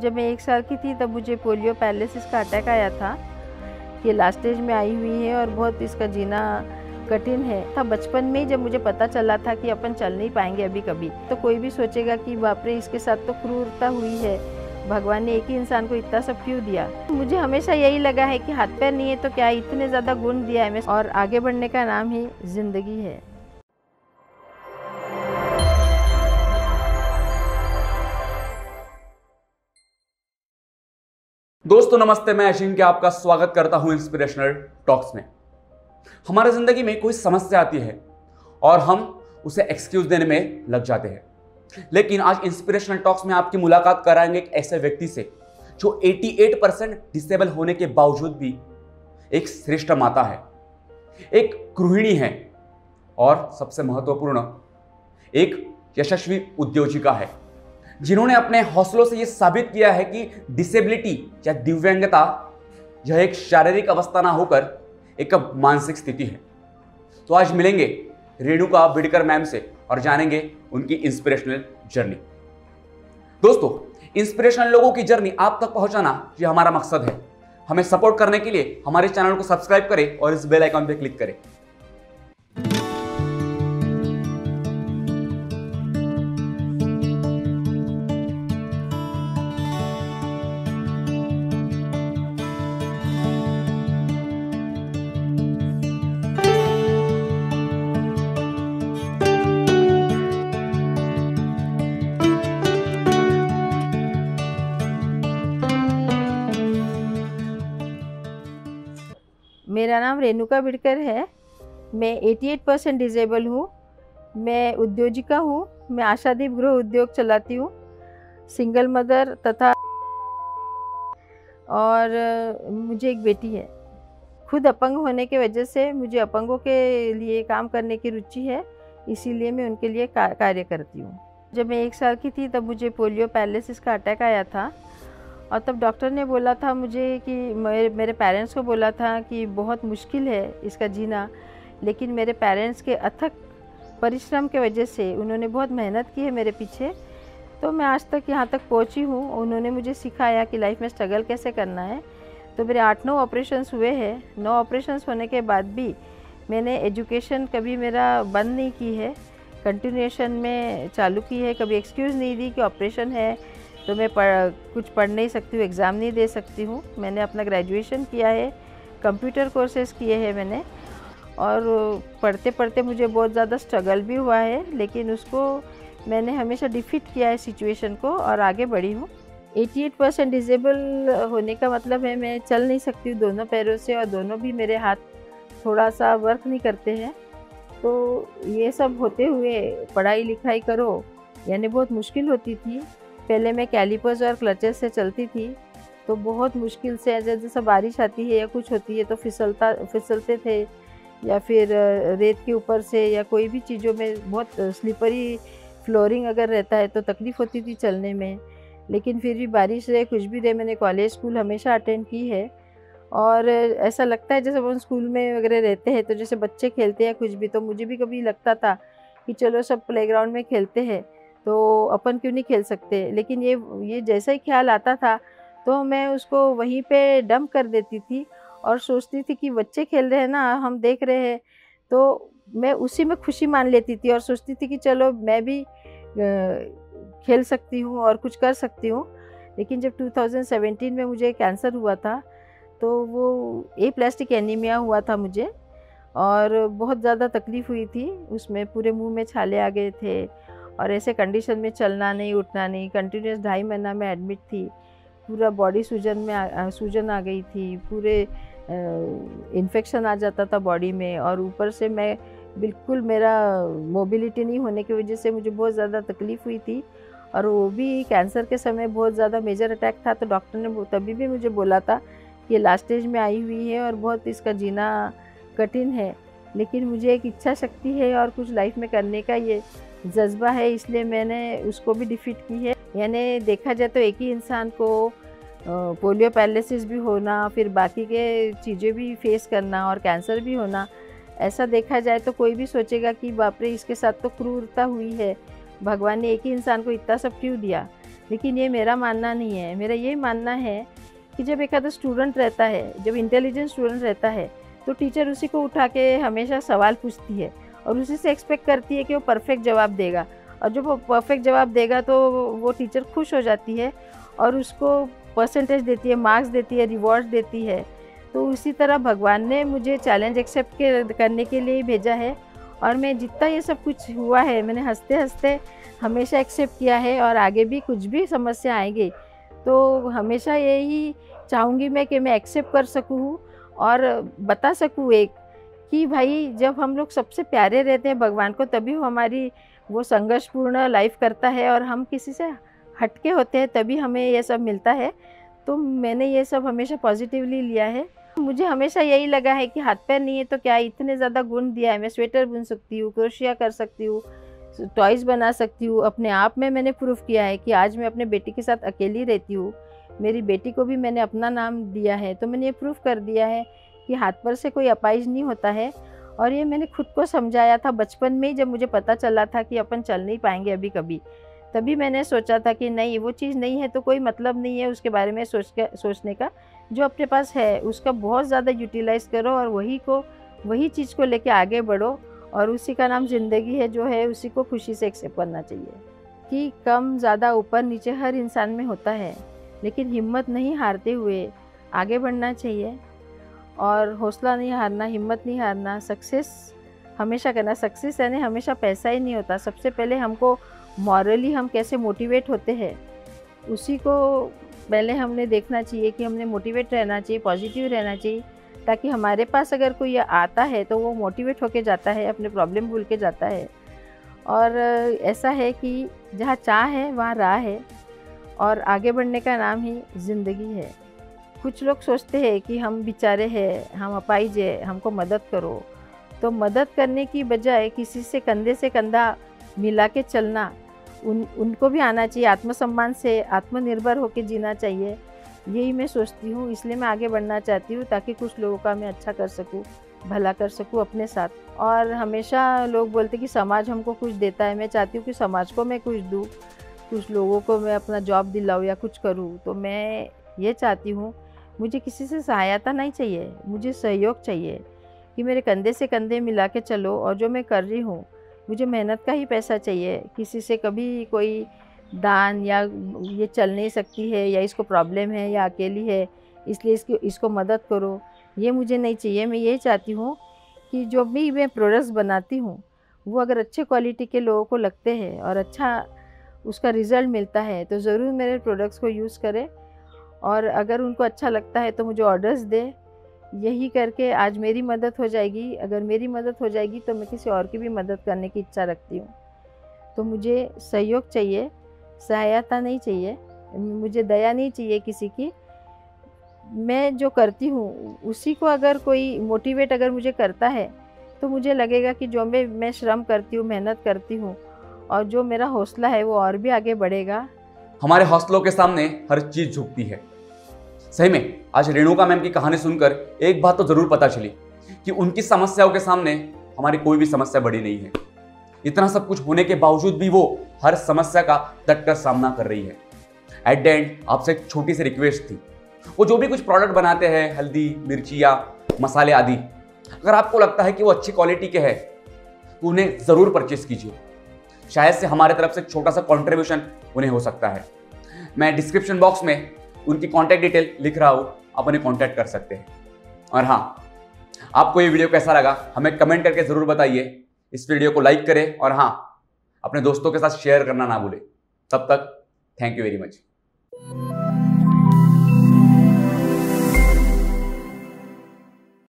जब मैं एक साल की थी, तब मुझे पोलियो पैरालिसिस का अटैक आया था। ये लास्ट स्टेज में आई हुई है और बहुत इसका जीना कठिन है। था बचपन में ही जब मुझे पता चला था कि अपन चल नहीं पाएँगे अभी कभी तो कोई भी सोचेगा कि बापरे, इसके साथ तो क्रूरता हुई है। भगवान ने एक ही इंसान को इतना सब क्यों दिया? मुझे हमेशा यही लगा है कि हाथ पैर नहीं है तो क्या इतने ज़्यादा गुण दिया है मैं और आगे बढ़ने का नाम ही ज़िंदगी है। दोस्तों, नमस्ते, मैं अशिंक्य आपका स्वागत करता हूँ इंस्पिरेशनल टॉक्स में। हमारे ज़िंदगी में कोई समस्या आती है और हम उसे एक्सक्यूज देने में लग जाते हैं। लेकिन आज इंस्पिरेशनल टॉक्स में आपकी मुलाकात कराएँगे एक ऐसे व्यक्ति से जो 88 परसेंट डिसेबल होने के बावजूद भी एक श्रेष्ठ माता है, एक गृहिणी है और सबसे महत्वपूर्ण, एक यशस्वी उद्योजिका है। जिन्होंने अपने हौसलों से यह साबित किया है कि डिसेबिलिटी या दिव्यांगता यह एक शारीरिक अवस्था ना होकर एक मानसिक स्थिति है। तो आज मिलेंगे रेणुका बिडकर मैम से और जानेंगे उनकी इंस्पिरेशनल जर्नी दोस्तों इंस्पिरेशनल लोगों की जर्नी आप तक पहुंचाना यह हमारा मकसद है। हमें सपोर्ट करने के लिए हमारे चैनल को सब्सक्राइब करें और इस बेल आइकॉन पर क्लिक करें। मेरा नाम रेणुका बिड़कर है। मैं 88 परसेंट डिजेबल हूँ। मैं उद्योजिका हूँ। मैं आशादीप गृह उद्योग चलाती हूँ। सिंगल मदर तथा और मुझे एक बेटी है। खुद अपंग होने की वजह से मुझे अपंगों के लिए काम करने की रुचि है। इसीलिए मैं उनके लिए कार्य करती हूँ। जब मैं एक साल की थी तब मुझे पोलियो पैरालिसिस का अटैक आया था। और तब डॉक्टर ने बोला था मुझे कि मेरे मेरे पेरेंट्स को बोला था कि बहुत मुश्किल है इसका जीना, लेकिन मेरे पेरेंट्स के अथक परिश्रम के वजह से उन्होंने बहुत मेहनत की है मेरे पीछे। तो मैं आज तक यहाँ तक पहुँची हूँ उन्होंने मुझे सिखाया कि लाइफ में स्ट्रगल कैसे करना है। तो मेरे आठ नौ ऑपरेशंस हुए हैं। नौ ऑपरेशंस होने के बाद भी मैंने एजुकेशन कभी मेरा बंद नहीं की है। कंटिन्यूएशन में चालू की है, कभी एक्सक्यूज़ नहीं दी कि ऑपरेशन है। तो मैं पढ़, कुछ पढ़ नहीं सकती हूँ एग्ज़ाम नहीं दे सकती हूँ। मैंने अपना ग्रेजुएशन किया है कंप्यूटर कोर्सेज किए हैं मैंने। और पढ़ते पढ़ते मुझे बहुत ज़्यादा स्ट्रगल भी हुआ है, लेकिन उसको मैंने हमेशा डिफीट किया है सिचुएशन को और आगे बढ़ी हूँ। 88 परसेंट डिजेबल होने का मतलब है मैं चल नहीं सकती हूँ दोनों पैरों से और दोनों भी मेरे हाथ थोड़ा सा वर्क नहीं करते हैं। तो ये सब होते हुए पढ़ाई लिखाई करो, यानी बहुत मुश्किल होती थी। पहले मैं कैलिपर्स और क्लचेस से चलती थी तो बहुत मुश्किल से जैसे बारिश आती है या कुछ होती है तो फिसलता, फिसलते थे या फिर रेत के ऊपर से या कोई भी चीज़ों में बहुत स्लीपरी फ्लोरिंग अगर रहता है तो तकलीफ़ होती थी चलने में। लेकिन फिर भी बारिश रहे, कुछ भी रहे, मैंने कॉलेज स्कूल हमेशा अटेंड की है। और ऐसा लगता है जैसे हम स्कूल में वगैरह रहते हैं तो जैसे बच्चे खेलते हैं कुछ भी तो मुझे भी कभी लगता था कि चलो सब प्लेग्राउंड में खेलते हैं। तो अपन क्यों नहीं खेल सकते? लेकिन ये ये जैसा ही ख्याल आता था तो मैं उसको वहीं पे डंप कर देती थी और सोचती थी कि बच्चे खेल रहे हैं ना, हम देख रहे हैं। तो मैं उसी में खुशी मान लेती थी और सोचती थी कि चलो मैं भी खेल सकती हूँ और कुछ कर सकती हूँ। लेकिन जब 2017 में मुझे कैंसर हुआ था तो वो ए प्लास्टिक एनीमिया हुआ था मुझे और बहुत ज़्यादा तकलीफ़ हुई थी। उसमें पूरे मुँह में छाले आ गए थे और ऐसे कंडीशन में चलना नहीं उठना नहीं। कंटिन्यूस ढाई महीना में एडमिट थी। पूरा बॉडी सूजन में आ, सूजन आ गई थी। पूरे इन्फेक्शन आ जाता था बॉडी में और ऊपर से मैं बिल्कुल मेरा मोबिलिटी नहीं होने की वजह से मुझे बहुत ज़्यादा तकलीफ़ हुई थी और वो भी कैंसर के समय बहुत ज़्यादा मेजर अटैक था तो डॉक्टर ने तभी भी मुझे बोला था कि लास्ट स्टेज में आई हुई है और बहुत इसका जीना कठिन है। लेकिन मुझे एक इच्छा शक्ति है और कुछ लाइफ में करने का ये जज्बा है, इसलिए मैंने उसको भी डिफीट की है। यानी देखा जाए तो एक ही इंसान को पोलियो पैरालिसिस भी होना, फिर बाकी के चीज़ें भी फेस करना और कैंसर भी होना, ऐसा देखा जाए तो कोई भी सोचेगा कि बापरे इसके साथ तो क्रूरता हुई है। भगवान ने एक ही इंसान को इतना सब क्यों दिया? लेकिन ये मेरा मानना नहीं है। मेरा ये मानना है कि जब एक आधा स्टूडेंट रहता है, जब इंटेलिजेंट स्टूडेंट रहता है तो टीचर उसी को उठा के हमेशा सवाल पूछती है। और उसी से एक्सपेक्ट करती है कि वो परफेक्ट जवाब देगा। और जब वो परफेक्ट जवाब देगा तो वो टीचर खुश हो जाती है और उसको परसेंटेज देती है मार्क्स देती है रिवॉर्ड देती है। तो उसी तरह भगवान ने मुझे चैलेंज एक्सेप्ट करने के लिए भेजा है। और मैं जितना ये सब कुछ हुआ है, मैंने हँसते हँसते हमेशा एक्सेप्ट किया है और आगे भी कुछ भी समस्या आएगी तो हमेशा यही चाहूँगी मैं कि मैं एक्सेप्ट कर सकूँ और बता सकूँ एक कि भाई जब हम लोग सबसे प्यारे रहते हैं भगवान को, तभी वो हमारी वो संघर्षपूर्ण लाइफ करता है और हम किसी से हटके होते हैं, तभी हमें ये सब मिलता है। तो मैंने ये सब हमेशा पॉजिटिवली लिया है। मुझे हमेशा यही लगा है कि हाथ पैर नहीं है तो क्या इतने ज़्यादा गुण दिया है? मैं स्वेटर बुन सकती हूँ, क्रोशिया कर सकती हूँ टॉयज़ बना सकती हूँ। अपने आप में मैंने प्रूफ किया है कि आज मैं अपने बेटी के साथ अकेली रहती हूँ। मेरी बेटी को भी मैंने अपना नाम दिया है तो मैंने ये प्रूफ कर दिया है कि हाथ पर से कोई अपाइज नहीं होता है। और ये मैंने खुद को समझाया था बचपन में ही, जब मुझे पता चला था कि अपन चल नहीं पाएँगे अभी कभी। तभी मैंने सोचा था कि नहीं, वो चीज़ नहीं है तो कोई मतलब नहीं है उसके बारे में सोच के, सोचने का। जो अपने पास है, उसका बहुत ज़्यादा यूटिलाइज़ करो और वही को, वही चीज़ को लेके आगे बढ़ो और उसी का नाम ज़िंदगी है, जो है उसी को खुशी से एक्सेप्ट करना चाहिए। कि कम, ज़्यादा, ऊपर, नीचे हर इंसान में होता है, लेकिन हिम्मत नहीं हारते हुए आगे बढ़ना चाहिए। और हौसला नहीं हारना, हिम्मत नहीं हारना सक्सेस हमेशा करना। सक्सेस यानी हमेशा पैसा ही नहीं होता। सबसे पहले हमको मॉरली हम कैसे मोटिवेट होते हैं, उसी को पहले हमने देखना चाहिए कि हमने मोटिवेट रहना चाहिए पॉजिटिव रहना चाहिए, ताकि हमारे पास अगर कोई आता है तो वो मोटिवेट होके जाता है, अपने प्रॉब्लम भूल के जाता है। और ऐसा है कि जहाँ चाह है, वहाँ राह है और आगे बढ़ने का नाम ही ज़िंदगी है। कुछ लोग सोचते हैं कि हम बेचारे हैं, हम अपाइज है, हमको मदद करो। तो मदद करने की बजाय किसी से कंधे से कंधा मिला के चलना, उन, उनको भी आना चाहिए। आत्मसम्मान से आत्मनिर्भर होकर जीना चाहिए। यही मैं सोचती हूँ, इसलिए मैं आगे बढ़ना चाहती हूँ ताकि कुछ लोगों का मैं अच्छा कर सकूँ, भला कर सकूँ अपने साथ। और हमेशा लोग बोलते कि समाज हमको कुछ देता है। मैं चाहती हूँ कि समाज को मैं कुछ दूँ, कुछ लोगों को मैं अपना जॉब दिलाऊँ या कुछ करूँ। तो मैं ये चाहती हूँ मुझे किसी से सहायता नहीं चाहिए, मुझे सहयोग चाहिए कि मेरे कंधे से कंधे मिला के चलो और जो मैं कर रही हूँ, मुझे मेहनत का ही पैसा चाहिए। किसी से कभी कोई दान या ये चल नहीं सकती है या इसको प्रॉब्लम है या अकेली है, इसलिए इसकी, इसको मदद करो। ये मुझे नहीं चाहिए। मैं ये चाहती हूँ कि जो भी मैं प्रोडक्ट्स बनाती हूँ, वो अगर अच्छे क्वालिटी के लोगों को लगते हैं और अच्छा उसका रिज़ल्ट मिलता है तो ज़रूर मेरे प्रोडक्ट्स को यूज़ करें। और अगर उनको अच्छा लगता है तो मुझे ऑर्डर्स दे। यही करके आज मेरी मदद हो जाएगी। अगर मेरी मदद हो जाएगी तो मैं किसी और की भी मदद करने की इच्छा रखती हूँ। तो मुझे सहयोग चाहिए, सहायता नहीं चाहिए, मुझे दया नहीं चाहिए किसी की। मैं जो करती हूँ, उसी को अगर कोई मोटिवेट अगर मुझे करता है तो मुझे लगेगा कि जो मैं मैं श्रम करती हूँ, मेहनत करती हूँ और जो मेरा हौसला है वो और भी आगे बढ़ेगा। हमारे हौसलों के सामने हर चीज़ झुकती है। सही में, आज रेणुका मैम की कहानी सुनकर एक बात तो ज़रूर पता चली कि उनकी समस्याओं के सामने हमारी कोई भी समस्या बड़ी नहीं है। इतना सब कुछ होने के बावजूद भी वो हर समस्या का डट कर सामना कर रही है। एट द एंड आपसे एक छोटी सी रिक्वेस्ट थी। वो जो भी कुछ प्रोडक्ट बनाते हैं, हल्दी मिर्ची या मसाले आदि, अगर आपको लगता है कि वो अच्छी क्वालिटी के हैं तो उन्हें ज़रूर परचेस कीजिए। शायद से हमारे तरफ़ से छोटा सा कॉन्ट्रीब्यूशन उन्हें हो सकता है। मैं डिस्क्रिप्शन बॉक्स में उनकी कॉन्टैक्ट डिटेल लिख रहा हो, आप उन्हें कॉन्टैक्ट कर सकते हैं। और हाँ आपको ये वीडियो कैसा लगा, हमें कमेंट करके ज़रूर बताइए। इस वीडियो को लाइक करें और हाँ अपने दोस्तों के साथ शेयर करना ना भूलें। तब तक थैंक यू वेरी मच